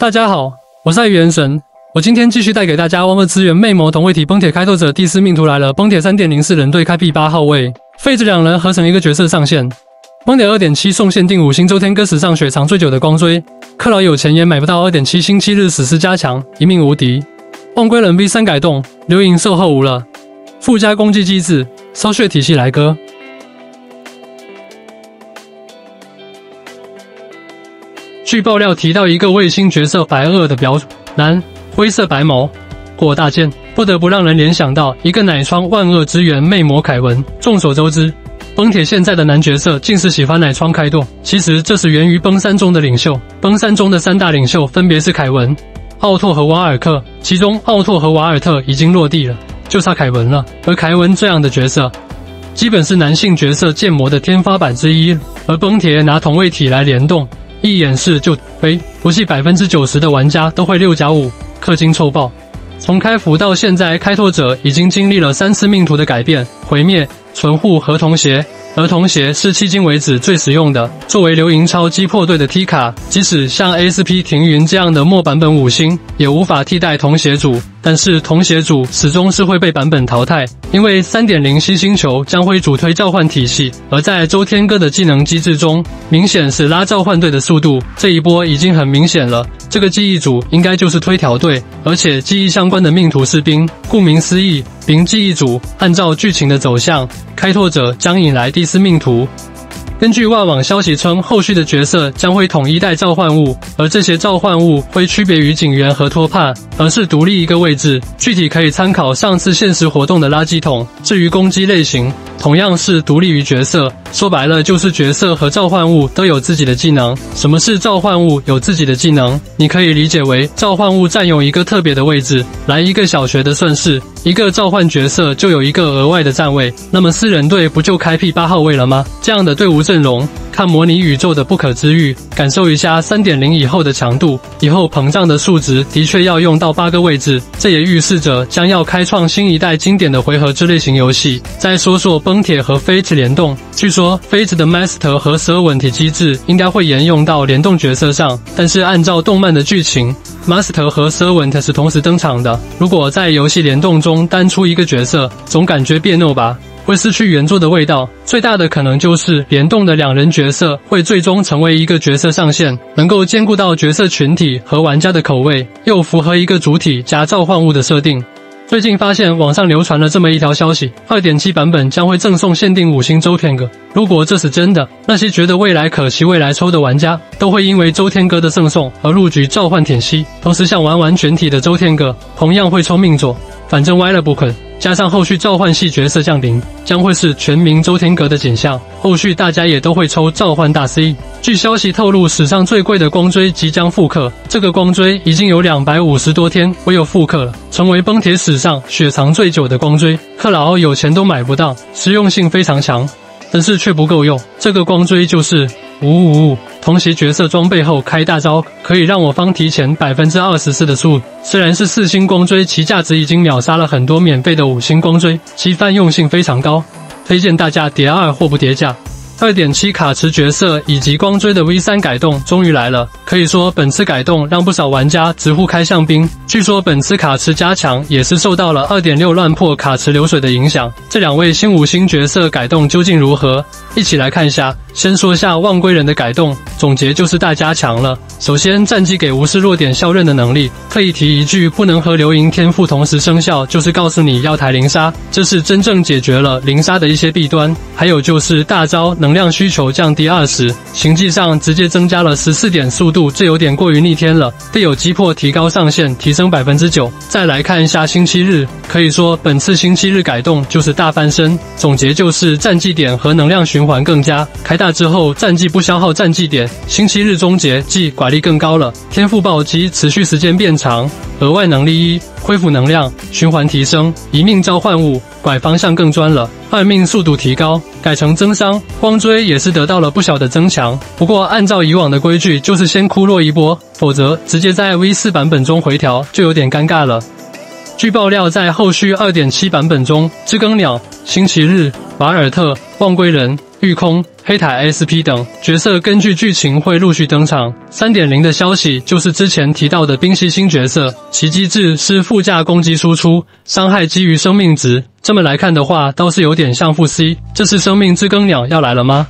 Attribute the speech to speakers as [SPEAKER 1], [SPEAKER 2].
[SPEAKER 1] 大家好，我是爱元神。我今天继续带给大家《万恶资源魅魔同位体崩铁开拓者第四命图来了》。崩铁三点零四人队开辟八号位，废子两人合成一个角色上线。崩铁二点七送限定五星周天歌史上雪藏最久的光锥，克劳有钱也买不到二点七星期日史诗加强，一命无敌。望归人 V 三改动，流萤售后无了，附加攻击机制，烧血体系来哥。据爆料提到一个卫星角色白垩的表男，灰色白毛，过大剑，不得不让人联想到一个奶窗万恶之源魅魔凯文。众所周知，崩铁现在的男角色竟是喜欢奶窗开拓，其实这是源于崩三中的领袖。崩三中的三大领袖分别是凯文、奥拓和瓦尔克，其中奥拓和瓦尔特已经落地了，就差凯文了。而凯文这样的角色，基本是男性角色建模的天花板之一，而崩铁拿同位体来联动。一演示就飞，不信百分之九十的玩家都会六加五氪金抽爆。从开服到现在，开拓者已经经历了三次命途的改变、毁灭、存护和童鞋。而童鞋是迄今为止最实用的。作为流萤超击破队的 T 卡，即使像 ASP 停云这样的末版本五星，也无法替代童鞋组。但是童鞋组始终是会被版本淘汰，因为三点零新星球将会主推召唤体系，而在周天歌的技能机制中，明显是拉召唤队的速度。这一波已经很明显了，这个记忆组应该就是推条队，而且记忆相关的命图是兵，顾名思义，兵记忆组。按照剧情的走向，开拓者将引来第四命图。根据外网消息称，后续的角色将会统一带召唤物，而这些召唤物会区别于警员和托帕，而是独立一个位置。具体可以参考上次限时活动的垃圾桶。至于攻击类型，同样是独立于角色。说白了，就是角色和召唤物都有自己的技能。什么是召唤物有自己的技能？你可以理解为召唤物占用一个特别的位置。来一个小学的算式，一个召唤角色就有一个额外的站位。那么四人队不就开辟八号位了吗？这样的队伍。阵容看模拟宇宙的不可知域，感受一下三点零以后的强度。以后膨胀的数值的确要用到八个位置，这也预示着将要开创新一代经典的回合之类型游戏。再说说崩铁和 Fate 联动，据说 Fate 的 Master 和 Servant 机制应该会沿用到联动角色上，但是按照动漫的剧情，Master 和 Servant 是同时登场的。如果在游戏联动中单出一个角色，总感觉别扭吧。会失去原作的味道，最大的可能就是联动的两人角色会最终成为一个角色上线，能够兼顾到角色群体和玩家的口味，又符合一个主体加召唤物的设定。最近发现网上流传了这么一条消息，二点七版本将会赠送限定五星周天哥。如果这是真的，那些觉得未来可期未来抽的玩家，都会因为周天哥的赠送而入局召唤舔吸，同时想玩完全体的周天哥，同样会抽命座。反正歪了不肯。加上后续召唤系角色降临，将会是全民周天阁的景象。后续大家也都会抽召唤大 C。据消息透露，史上最贵的光锥即将复刻，这个光锥已经有两百五十多天未有复刻了，成为崩铁史上雪藏最久的光锥。克劳有钱都买不到，实用性非常强，但是却不够用。这个光锥就是五五五。同时角色装备后开大招，可以让我方提前百分之二十四的速。虽然是四星光锥，其价值已经秒杀了很多免费的五星光锥，其泛用性非常高，推荐大家叠二或不叠价。二点七卡池角色以及光锥的 V 三改动终于来了，可以说本次改动让不少玩家直呼开象兵。据说本次卡池加强也是受到了二点六乱破卡池流水的影响。这两位新五星角色改动究竟如何？一起来看一下。先说下望归人的改动，总结就是大加强了。首先，战绩给无视弱点效刃的能力。特意提一句，不能和流萤天赋同时生效，就是告诉你要抬灵杀，这是真正解决了灵杀的一些弊端。还有就是大招能量需求降低二十，行迹上直接增加了十四点速度，这有点过于逆天了。队友击破提高上限，提升百分之九。再来看一下星期日，可以说本次星期日改动就是大翻身。总结就是战绩点和能量循环更加开。大之后，战绩不消耗战绩点，星期日终结，即拐力更高了。天赋暴击持续时间变长，额外能力一，恢复能量循环提升，一命召唤物，拐方向更专了。二命速度提高，改成增伤，光锥也是得到了不小的增强。不过按照以往的规矩，就是先枯落一波，否则直接在 V 四版本中回调就有点尴尬了。据爆料，在后续二点七版本中，知更鸟、星期日、瓦尔特、望归人、御空。黑塔 SP 等角色根据剧情会陆续登场。三点零的消息就是之前提到的冰系新角色，其机制是副驾攻击输出，伤害基于生命值。这么来看的话，倒是有点像负 C。这是生命之更鸟要来了吗？